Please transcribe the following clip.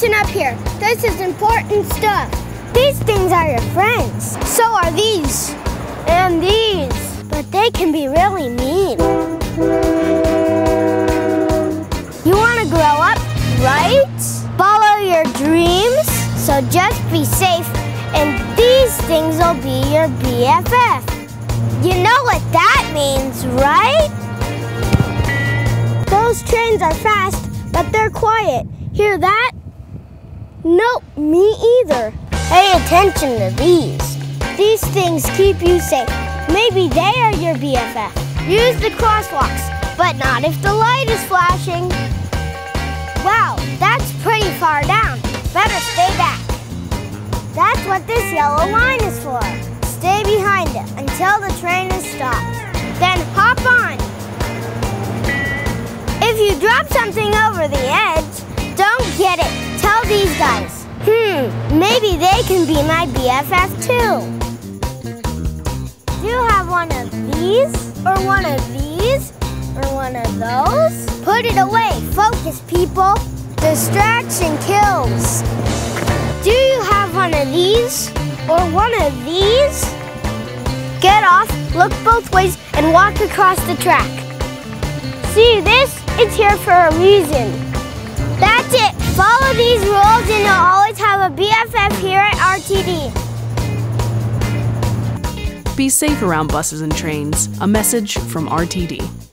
listen up here. This is important stuff. These things are your friends. So are these. And these. But they can be really mean. You want to grow up, right? Follow your dreams. So just be safe, and these things will be your BFF. You know what that means, right? Those trains are fast, but they're quiet. Hear that? Nope, me either. Pay attention to these. These things keep you safe. Maybe they are your BFF. Use the crosswalks, but not if the light is flashing. Wow, that's pretty far down. Better stay back. That's what this yellow line is for. Stay behind it until the train is stopped. Then hop on. If you drop something over the edge, don't get it. Guys. Hmm, maybe they can be my BFF too. Do you have one of these? Or one of these? Or one of those? Put it away. Focus, people. Distraction kills. Do you have one of these? Or one of these? Get off, look both ways, and walk across the track. See this? It's here for a reason. These rules and you'll always have a BFF here at RTD. Be safe around buses and trains. A message from RTD.